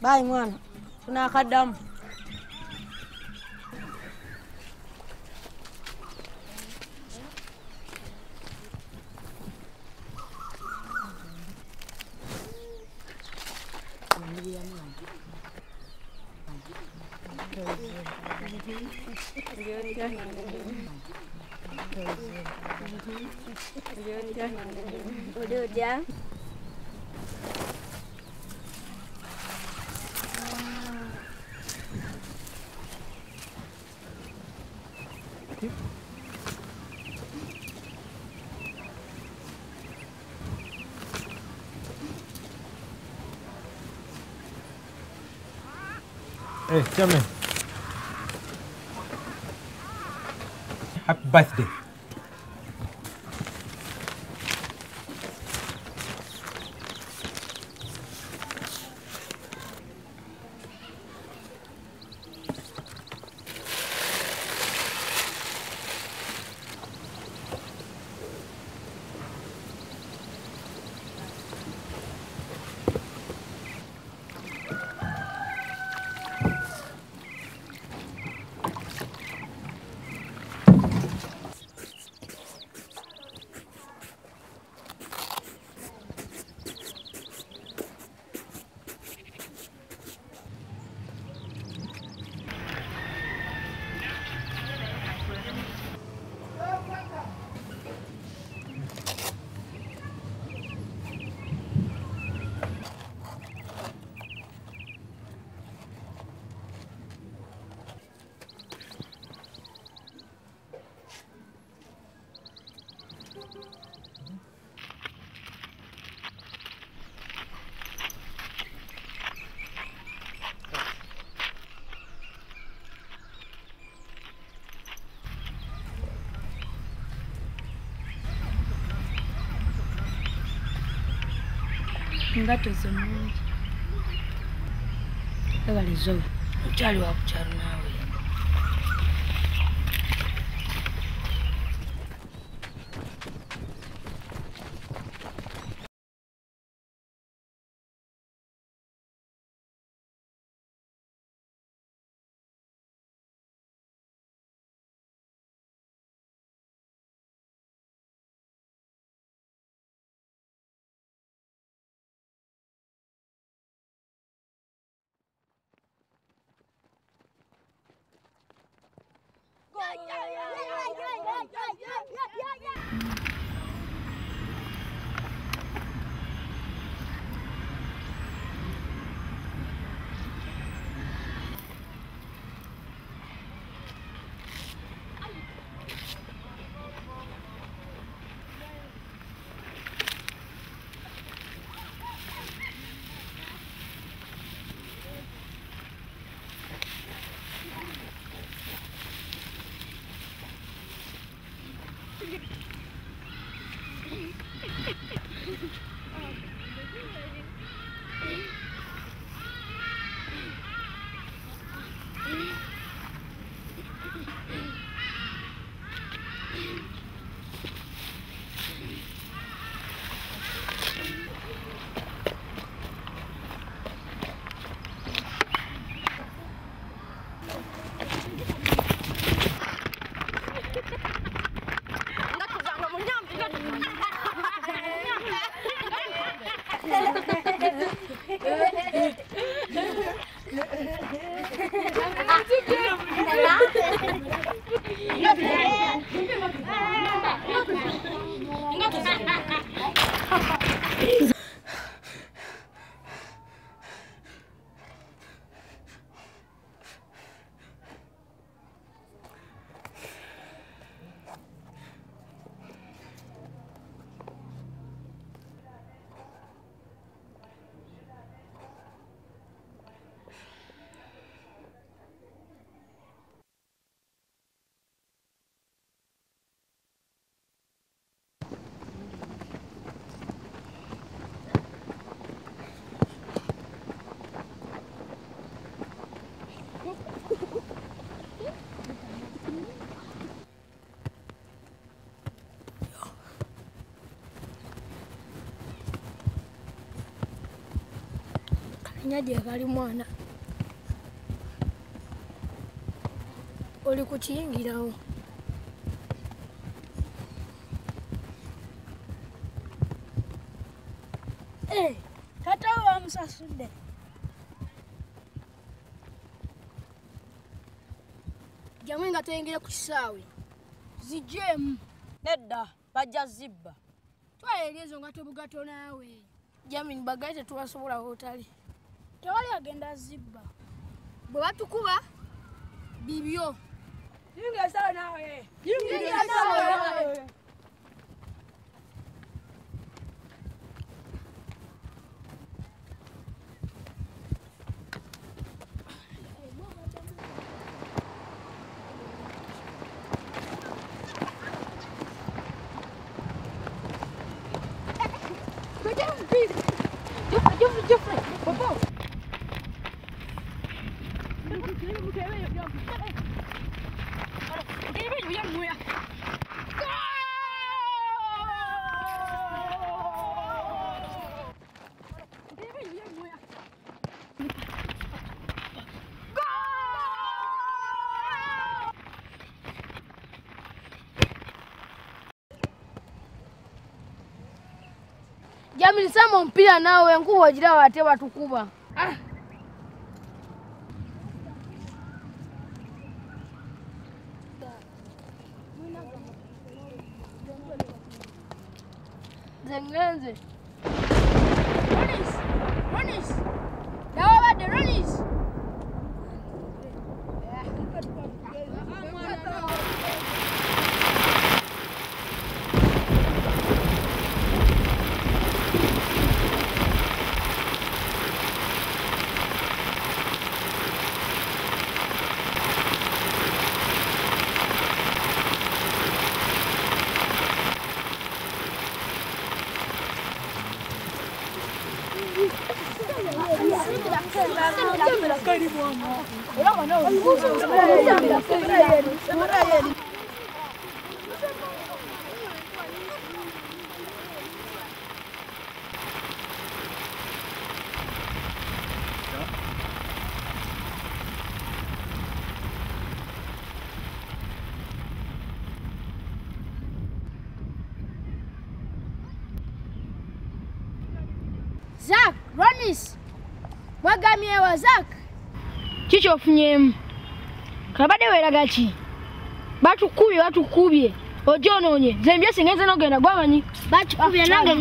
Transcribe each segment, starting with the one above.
Bai ngoan, kuna khadam. Hãy Hey, chairman. Happy birthday. Engatto zo nnungi webalizo okyali wakukyalo naawe chơi chơi chơi chơi chơi chơi chơi chơi Nyadya kali mwana. Oli kukiyingirawo. Eh, tata we bamusasudde. Jamu nga tuyingire ku kisaawe. Zijjeemu. nedda bajja zibba Twala eri ezo nga tobugato naawe. Jamini bagaye tetubasobola wootali. Tewali agenda zibba. Bwe batukuba bibyo. Yingira sawa nawe. Yingira sawa. Jamili sama mpira nawe nguwo jira wate watukuba. Zach, run this. What got Zach. Ofunyemu? Kabadde weeraga ki? Batukubye batukubye. Ogyonoonye. Nze mbyesi ngenze n'ogenda gwamanyi. Batukubye nange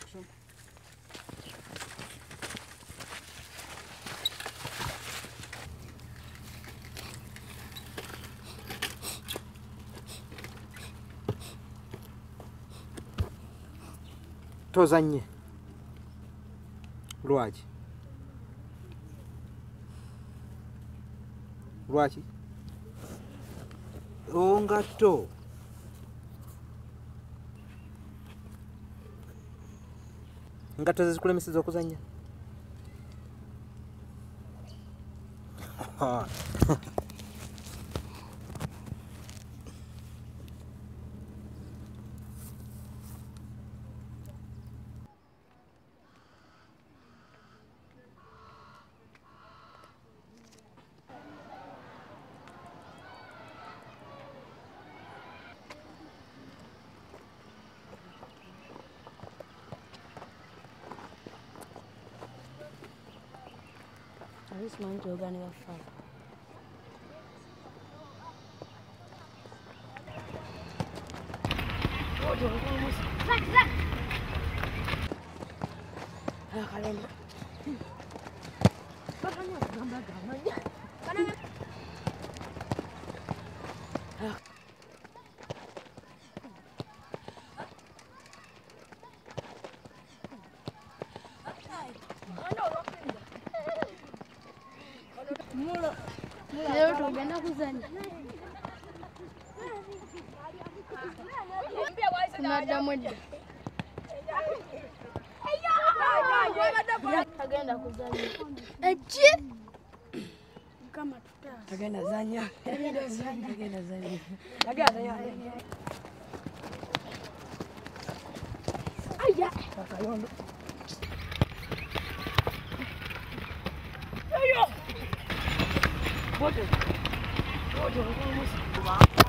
ngenze. tozanye lwaki lwaki ongatto nga zezikulemeseza okuzannya Das ist mein Faz mais jogar na fala. Olha, vamos. Zack, zack. Ja, a. Leo tumeenda kuzani. Tunada moja. Tagenda Tagenda zanya. Tagenda zanya. Tagenda zanya. Aya. 我就是，我就是这么想。